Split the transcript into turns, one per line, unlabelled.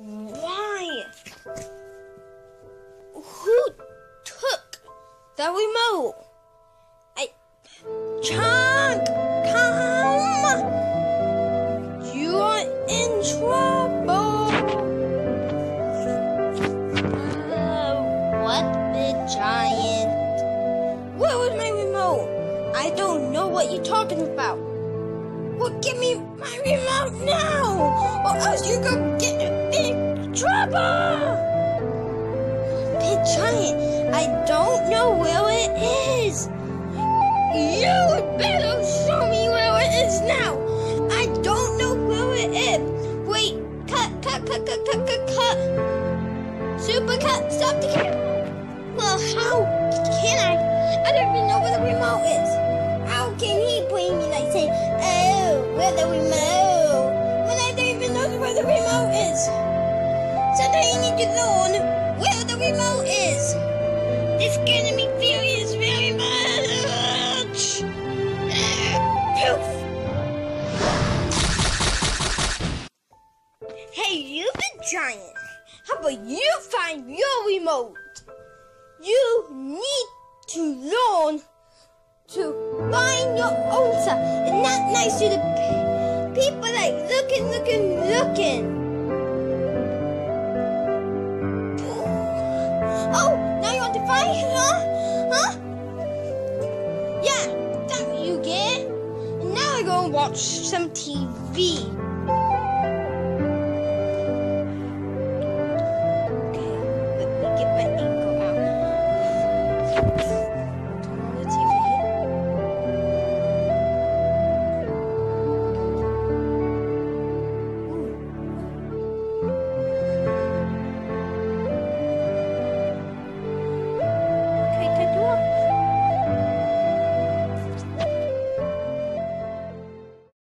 Why? Who took the remote? I. Chunk! Come! You're in trouble! Uh, what, big giant? Where was my remote? I don't know what you're talking about. Well, give me my remote now, or else get in big. Big giant, I don't know where it is. You better show me where it is now. I don't know where it is. Wait, cut, cut, cut, cut, cut, cut, cut. Super cut, stop the camera. Well, how can I? I don't even know where the remote is. Gonna furious very much. Poof. Hey, you big giant. How about you find your remote? You need to learn to find your own stuff. It's not nice to the pe- people like looking, looking, looking. It, huh? Huh? Yeah, that's what you get. And now I go and watch some TV.